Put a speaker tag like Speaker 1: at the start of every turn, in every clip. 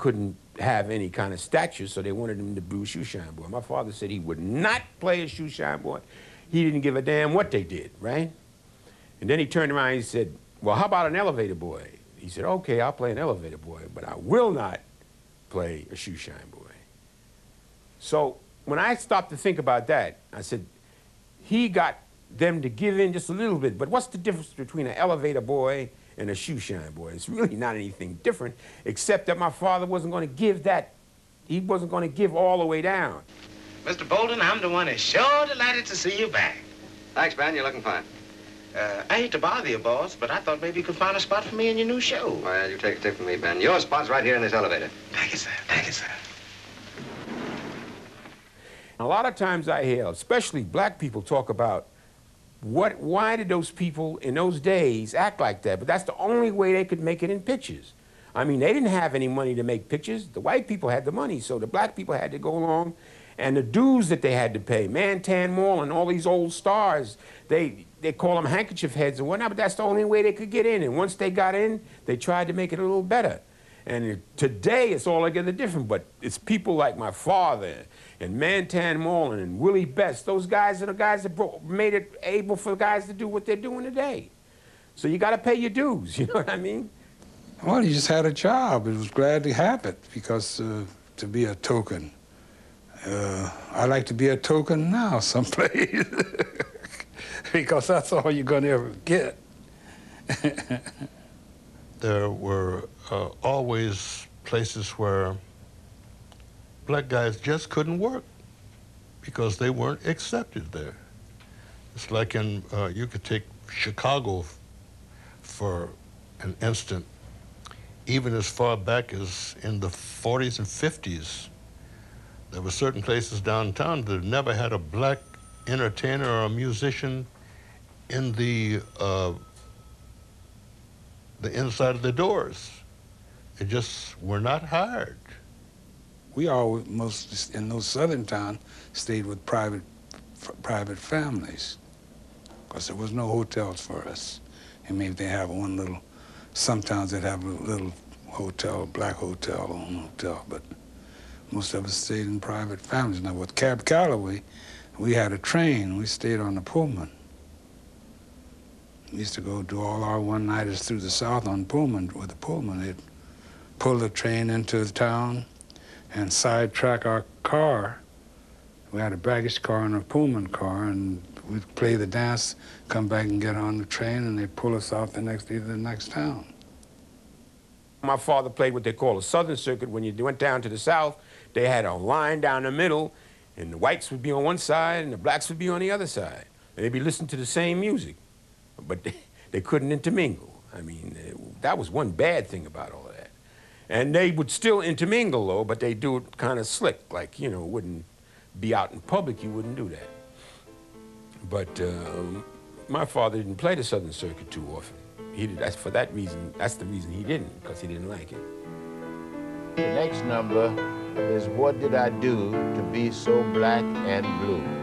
Speaker 1: couldn't have any kind of stature, so they wanted him to be a shoe shine boy. My father said he would not play a shoe shine boy. He didn't give a damn what they did, right? And then he turned around and he said, well, how about an elevator boy? He said, okay, I'll play an elevator boy, but I will not play a shoe shine boy. So when I stopped to think about that, I said, he got them to give in just a little bit, but what's the difference between an elevator boy and a shoe shine boy? It's really not anything different, except that my father wasn't going to give that, he wasn't going to give all the way down.
Speaker 2: Mr. Bolden, I'm the one that's sure delighted to see you back.
Speaker 3: Thanks, Ben. You're looking fine.
Speaker 2: Uh, I hate to bother you, boss, but I thought maybe you could find a spot for me in your new show.
Speaker 3: Well, you take a tip from me, Ben. Your spot's right here in this elevator.
Speaker 2: Thank you, sir. Thank you, sir.
Speaker 1: A lot of times I hear, especially black people, talk about what, why did those people in those days act like that? But that's the only way they could make it in pictures. I mean, they didn't have any money to make pictures. The white people had the money, so the black people had to go along. And the dues that they had to pay, Mantan Moreland and all these old stars, they, they call them handkerchief heads and whatnot, but that's the only way they could get in. And once they got in, they tried to make it a little better. And today it's all altogether different, but it's people like my father and Mantan Moreland and Willie Best. Those guys are the guys that made it able for guys to do what they're doing today. So you got to pay your dues, you know what I mean?
Speaker 4: Well, he just had a job. He was glad to have it because uh, to be a token. Uh, I like to be a token now someplace because that's all you're going to ever get.
Speaker 5: There were uh, always places where black guys just couldn't work because they weren't accepted there. It's like in, uh, you could take Chicago for an instant, even as far back as in the 40s and 50s, there were certain places downtown that never had a black entertainer or a musician in the uh, the inside of the doors. It just were not hired.
Speaker 4: We all, most in those southern towns, stayed with private private families because there was no hotels for us. And maybe they have one little, sometimes they'd have a little hotel, black hotel, own hotel, but most of us stayed in private families. Now with Cab Calloway, we had a train. We stayed on the Pullman. We used to go do all our one-nighters through the South on Pullman, with the Pullman. They'd pull the train into the town and sidetrack our car. We had a baggage car and a Pullman car, and we'd play the dance, come back and get on the train, and they'd pull us off the next day to the next town.
Speaker 1: My father played what they call a Southern Circuit. When you went down to the South, they had a line down the middle, and the whites would be on one side, and the blacks would be on the other side. And they'd be listening to the same music but they, they couldn't intermingle. I mean, that was one bad thing about all of that. And they would still intermingle, though, but they do it kind of slick, like, you know, wouldn't be out in public, you wouldn't do that. But um, my father didn't play the Southern Circuit too often. He did, that's for that reason, that's the reason he didn't, because he didn't like it.
Speaker 6: The next number is What Did I Do to Be So Black and Blue?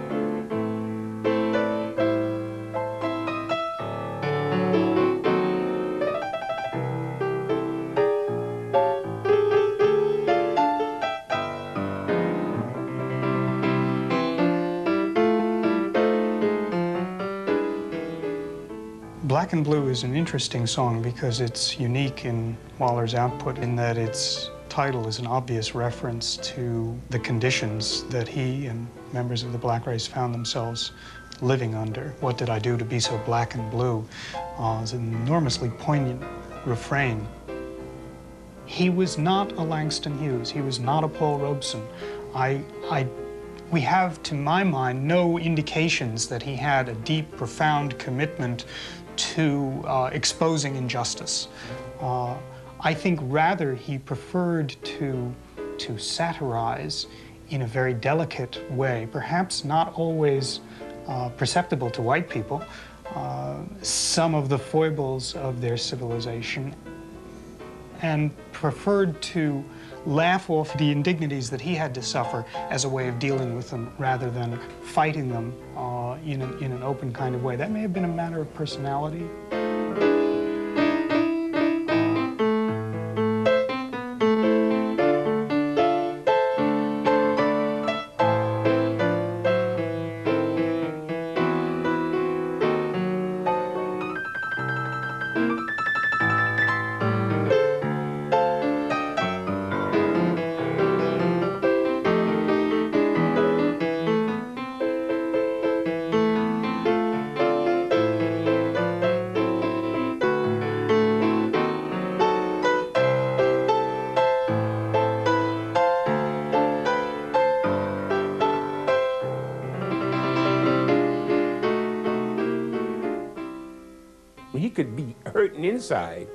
Speaker 7: Black and Blue is an interesting song because it's unique in Waller's output in that its title is an obvious reference to the conditions that he and members of the black race found themselves living under. What did I do to be so black and blue? Uh, it's an enormously poignant refrain. He was not a Langston Hughes. He was not a Paul Robeson. I, I, we have, to my mind, no indications that he had a deep, profound commitment to uh, exposing injustice. Uh, I think rather he preferred to, to satirize in a very delicate way, perhaps not always uh, perceptible to white people, uh, some of the foibles of their civilization, and preferred to laugh off the indignities that he had to suffer as a way of dealing with them rather than fighting them uh, in, in an open kind of way. That may have been a matter of personality.
Speaker 1: Hurting inside.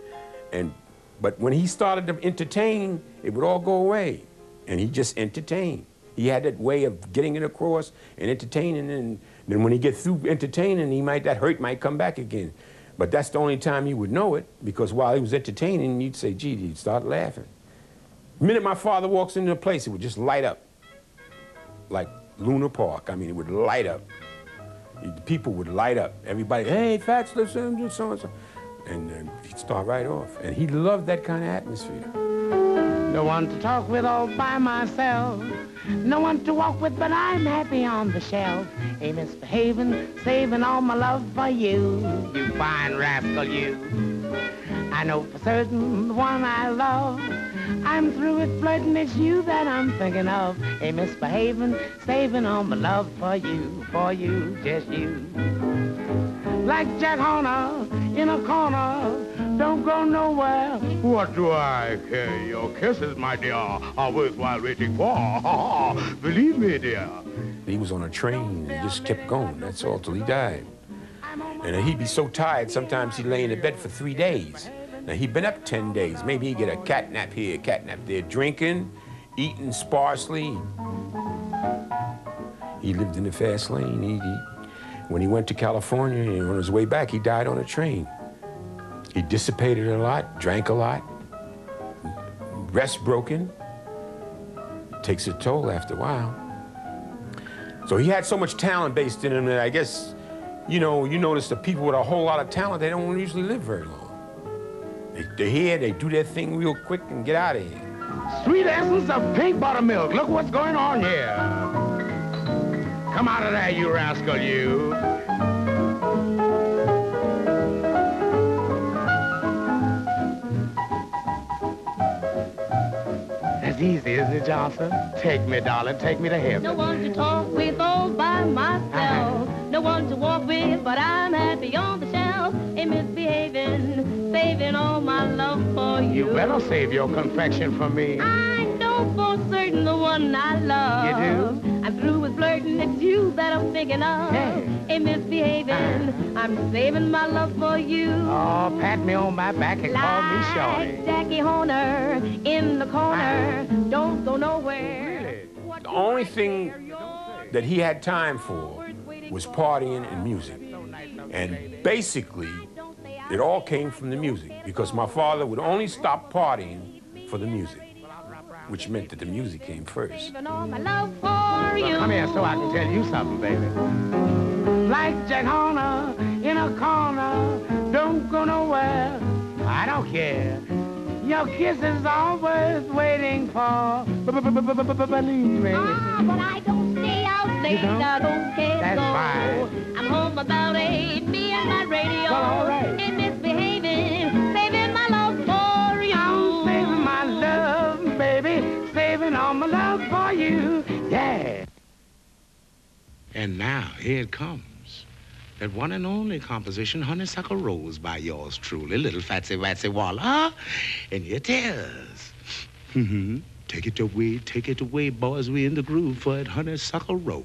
Speaker 1: And but when he started to entertain, it would all go away, and he just entertained. He had that way of getting it across and entertaining, and then when he get through entertaining, he might that hurt might come back again. But that's the only time you would know it, because while he was entertaining, you'd say, gee, you'd start laughing. The minute my father walks into a place, it would just light up. Like Luna Park. I mean, it would light up. People would light up. Everybody, hey, Fats, listen, do so and so. And then he'd start right off. And he loved that kind of atmosphere.
Speaker 8: No one to talk with all by myself. No one to walk with, but I'm happy on the shelf. Ain't misbehaving, saving all my love for you. You fine rascal, you. I know for certain the one I love. I'm through with flirting, it's you that I'm thinking of. Ain't misbehaving, saving all my love for you, for you, just you. Like Jack Horner in a corner, don't go nowhere. What do I care? Your kisses, my dear, are worthwhile waiting for. Believe me, dear.
Speaker 1: He was on a train and just kept going. That's all till he died. And he'd be so tired, sometimes he'd lay in the bed for three days. Now, he'd been up 10 days. Maybe he'd get a cat nap here, a cat nap there, drinking, eating sparsely. He lived in the fast lane. He, he, when he went to California, on his way back, he died on a train. He dissipated a lot, drank a lot, rest broken. Takes a toll after a while. So he had so much talent based in him that I guess, you know, you notice the people with a whole lot of talent, they don't usually live very long. They, they're here, they do their thing real quick and get out of here.
Speaker 8: Sweet essence of pink buttermilk. Look what's going on here. Come out of there, you rascal, you. That's easy, isn't it, Johnson? Take me, darling, take me to heaven.
Speaker 9: No one to talk with all by myself. No one to walk with, but I'm happy on the shelf. Ain't misbehaving, saving all my love for you.
Speaker 8: You better save your confection for me.
Speaker 9: I know for certain the one I love.
Speaker 8: You do?
Speaker 9: I'm through with flirting, it's you that I'm thinking of.
Speaker 8: Hey.
Speaker 9: Ain't misbehaving, ah. I'm saving my love for you.
Speaker 8: Oh, pat me on my back and call me
Speaker 9: Like
Speaker 8: Shorty.
Speaker 9: Jackie Horner in the corner, ah. don't go nowhere.
Speaker 8: Really?
Speaker 1: The only thing that he had time for was partying and music. And basically, it all came from the music because my father would only stop partying for the music, which meant that the music came first.
Speaker 9: Saving all my love for you.
Speaker 8: Well, come here so I can tell you something, baby. Like Jack Horner in a corner, don't go nowhere. I don't care. Your kiss is always waiting for. Believe me.
Speaker 9: Ah, but I don't stay out late. I don't care
Speaker 8: That's
Speaker 9: so.
Speaker 8: fine.
Speaker 9: I'm home about eight. Me and my radio.
Speaker 8: Well, all right.
Speaker 9: Ain't misbehaving. Saving my love for you.
Speaker 8: I'm saving my love, baby. Saving all my love for you. Yeah. And now, here it comes. That one and only composition, Honeysuckle Rose, by yours truly, Little Fatsy Watsy Walla. And here it is. Mhm. take it away, take it away, boys. We in the groove for it, Honeysuckle Rose.